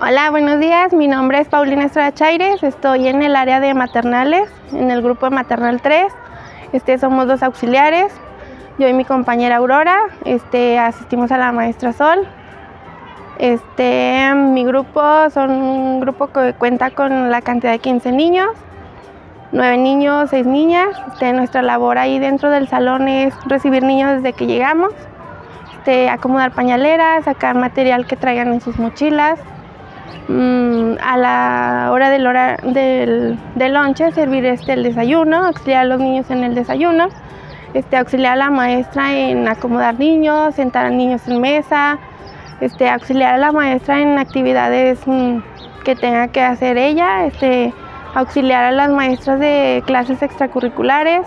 Hola, buenos días. Mi nombre es Paulina Estrada Chaires. Estoy en el área de maternales, en el grupo de maternal 3. Este, somos dos auxiliares. Yo y mi compañera Aurora este, asistimos a la maestra Sol. Este, mi grupo son un grupo que cuenta con la cantidad de 15 niños, 9 niños, 6 niñas. Este, nuestra labor ahí dentro del salón es recibir niños desde que llegamos, este, acomodar pañaleras, sacar material que traigan en sus mochilas, a la hora del, hora del, del lonche servir este, el desayuno, auxiliar a los niños en el desayuno, este, auxiliar a la maestra en acomodar niños, sentar a niños en mesa, este, auxiliar a la maestra en actividades mm, que tenga que hacer ella, este, auxiliar a las maestras de clases extracurriculares.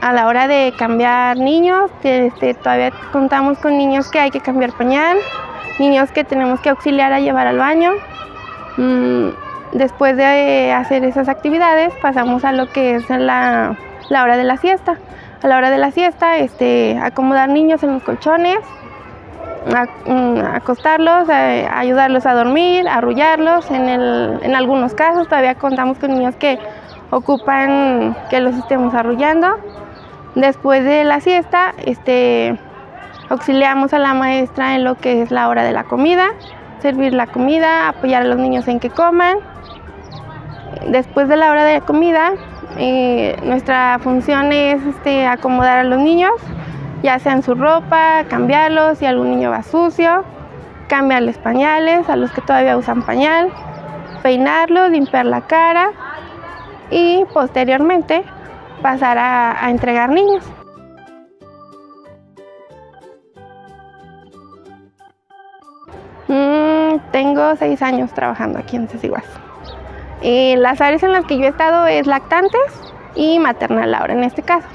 A la hora de cambiar niños, este, todavía contamos con niños que hay que cambiar pañal, niños que tenemos que auxiliar a llevar al baño. Mm, después de hacer esas actividades pasamos a lo que es la, hora de la siesta. A la hora de la siesta, este, acomodar niños en los colchones, mm, acostarlos, ayudarlos a dormir, arrullarlos. En, en algunos casos todavía contamos con niños que ocupan que los estemos arrullando. Después de la siesta, este, Auxiliamos a la maestra en lo que es la hora de la comida, servir la comida, apoyar a los niños en que coman. Después de la hora de la comida, eh, nuestra función es este, acomodar a los niños, ya sea en su ropa, cambiarlos si algún niño va sucio, cambiarles pañales a los que todavía usan pañal, peinarlos, limpiar la cara y posteriormente pasar a entregar niños. Mm, tengo seis años trabajando aquí en Ceciguas. Y las áreas en las que yo he estado es lactantes y maternal ahora en este caso.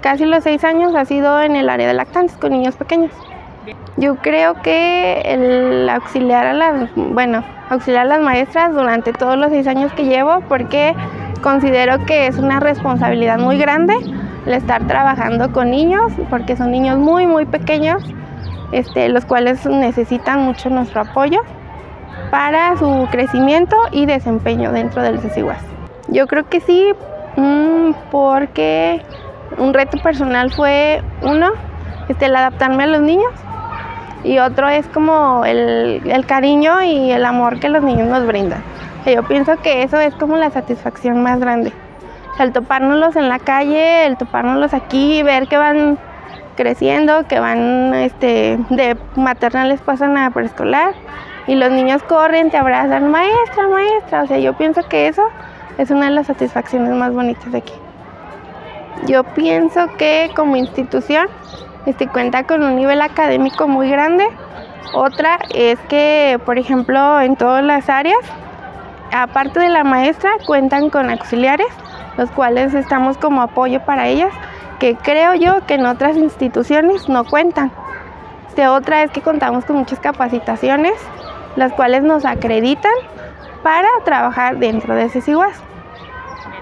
Casi los seis años ha sido en el área de lactantes con niños pequeños. Yo creo que el auxiliar a las, bueno, auxiliar a las maestras durante todos los seis años que llevo, porque considero que es una responsabilidad muy grande el estar trabajando con niños, porque son niños muy, muy pequeños este, los cuales necesitan mucho nuestro apoyo para su crecimiento y desempeño dentro del CECIGUAS. Yo creo que sí, mm, porque un reto personal fue uno, este, el adaptarme a los niños y otro es como el cariño y el amor que los niños nos brindan. Yo pienso que eso es como la satisfacción más grande. El topárnoslos en la calle, el topárnoslos aquí, ver que van creciendo, que van este, de maternales pasan a preescolar y los niños corren, te abrazan, maestra, maestra. O sea, yo pienso que eso es una de las satisfacciones más bonitas de aquí. Yo pienso que como institución este, cuenta con un nivel académico muy grande. Otra es que, por ejemplo, en todas las áreas, aparte de la maestra, cuentan con auxiliares, los cuales estamos como apoyo para ellas que creo yo que en otras instituciones no cuentan. De otra es que contamos con muchas capacitaciones, las cuales nos acreditan para trabajar dentro de CECIGUAS.